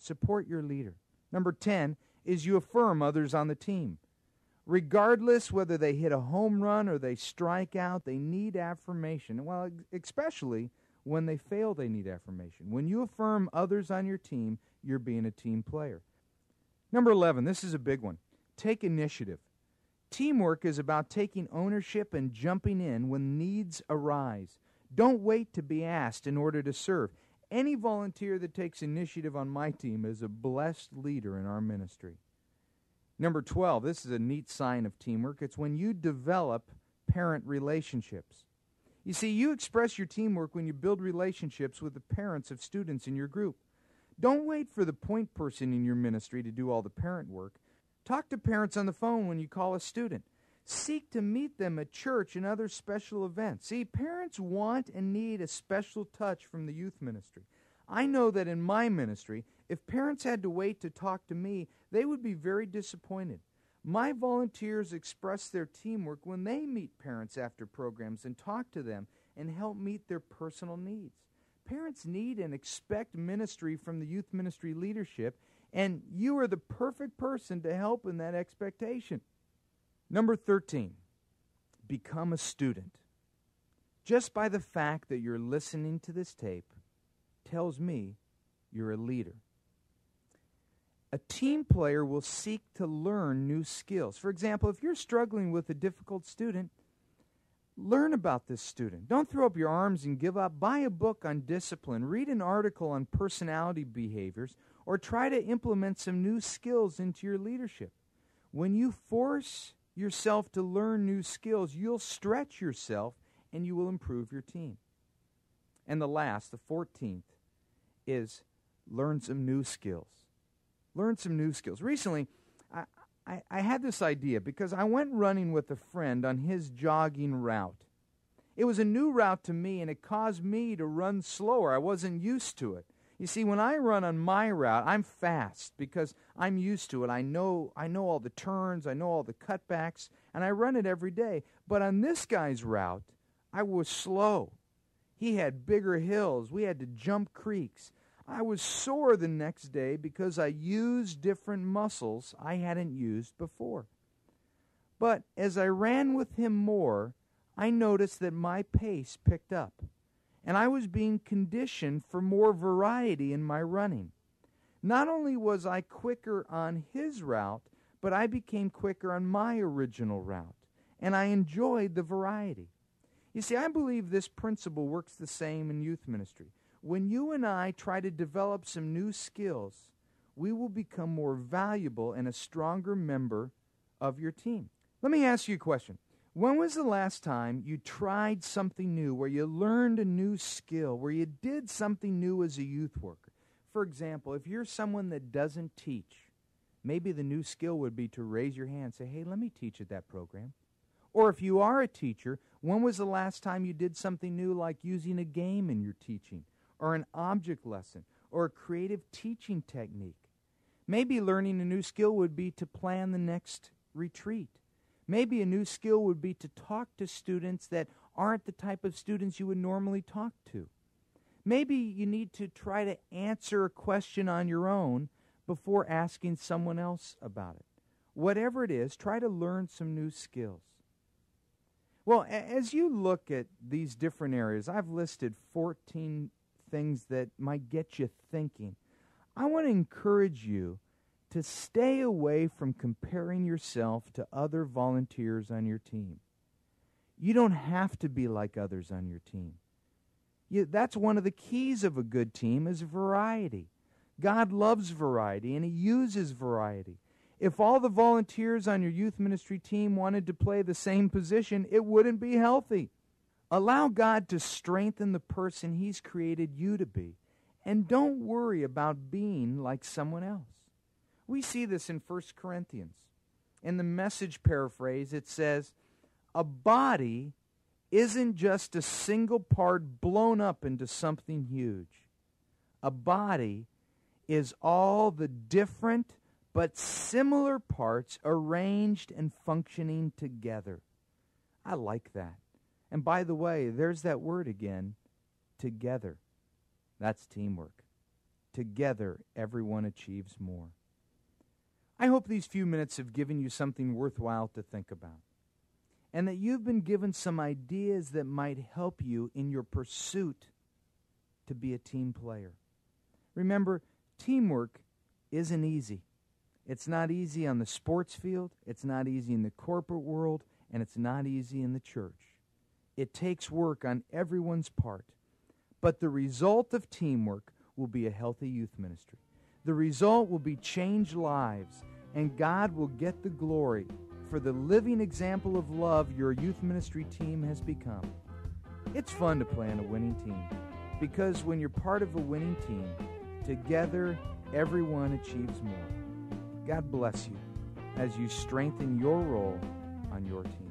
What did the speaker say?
Support your leader. Number 10 is you affirm others on the team. Regardless whether they hit a home run or they strike out, they need affirmation. Well, especially when they fail, they need affirmation. When you affirm others on your team, you're being a team player. Number 11, this is a big one. Take initiative. Teamwork is about taking ownership and jumping in when needs arise. Don't wait to be asked in order to serve. Any volunteer that takes initiative on my team is a blessed leader in our ministry. Number 12, this is a neat sign of teamwork. It's when you develop parent relationships. You see, you express your teamwork when you build relationships with the parents of students in your group. Don't wait for the point person in your ministry to do all the parent work. Talk to parents on the phone when you call a student. Seek to meet them at church and other special events. See, parents want and need a special touch from the youth ministry. I know that in my ministry, if parents had to wait to talk to me, they would be very disappointed. My volunteers express their teamwork when they meet parents after programs and talk to them and help meet their personal needs. Parents need and expect ministry from the youth ministry leadership, and you are the perfect person to help in that expectation. Number 13, become a student. Just by the fact that you're listening to this tape tells me you're a leader. A team player will seek to learn new skills. For example, if you're struggling with a difficult student, learn about this student. Don't throw up your arms and give up. Buy a book on discipline, read an article on personality behaviors, or try to implement some new skills into your leadership. When you force yourself to learn new skills, you'll stretch yourself and you will improve your team. And the last, the 14th, is learn some new skills. Learn some new skills. Recently, I, I, I, had this idea because I went running with a friend on his jogging route. It was a new route to me, and it caused me to run slower. I wasn't used to it. You see, when I run on my route, I'm fast because I'm used to it. I know I know all the turns, I know all the cutbacks, and I run it every day. But on this guy's route, I was slow. He had bigger hills. We had to jump creeks. I was sore the next day because I used different muscles I hadn't used before. But as I ran with him more, I noticed that my pace picked up and I was being conditioned for more variety in my running. Not only was I quicker on his route, but I became quicker on my original route, and I enjoyed the variety. You see, I believe this principle works the same in youth ministry. When you and I try to develop some new skills, we will become more valuable and a stronger member of your team. Let me ask you a question. When was the last time you tried something new, where you learned a new skill, where you did something new as a youth worker? For example, if you're someone that doesn't teach, maybe the new skill would be to raise your hand and say, hey, let me teach at that program. Or if you are a teacher, when was the last time you did something new like using a game in your teaching, or an object lesson, or a creative teaching technique? Maybe learning a new skill would be to plan the next retreat Maybe a new skill would be to talk to students that aren't the type of students you would normally talk to. Maybe you need to try to answer a question on your own before asking someone else about it. Whatever it is, try to learn some new skills. Well, as you look at these different areas, I've listed 14 things that might get you thinking. I want to encourage you to stay away from comparing yourself to other volunteers on your team. You don't have to be like others on your team. You, that's one of the keys of a good team is variety. God loves variety and he uses variety. If all the volunteers on your youth ministry team wanted to play the same position, it wouldn't be healthy. Allow God to strengthen the person he's created you to be. And don't worry about being like someone else. We see this in 1 Corinthians. In the message paraphrase, it says, A body isn't just a single part blown up into something huge. A body is all the different but similar parts arranged and functioning together. I like that. And by the way, there's that word again together. That's teamwork. Together, everyone achieves more. I hope these few minutes have given you something worthwhile to think about, and that you've been given some ideas that might help you in your pursuit to be a team player. Remember, teamwork isn't easy. It's not easy on the sports field, it's not easy in the corporate world, and it's not easy in the church. It takes work on everyone's part. But the result of teamwork will be a healthy youth ministry. The result will be changed lives, and God will get the glory for the living example of love your youth ministry team has become. It's fun to play on a winning team because when you're part of a winning team, together everyone achieves more. God bless you as you strengthen your role on your team.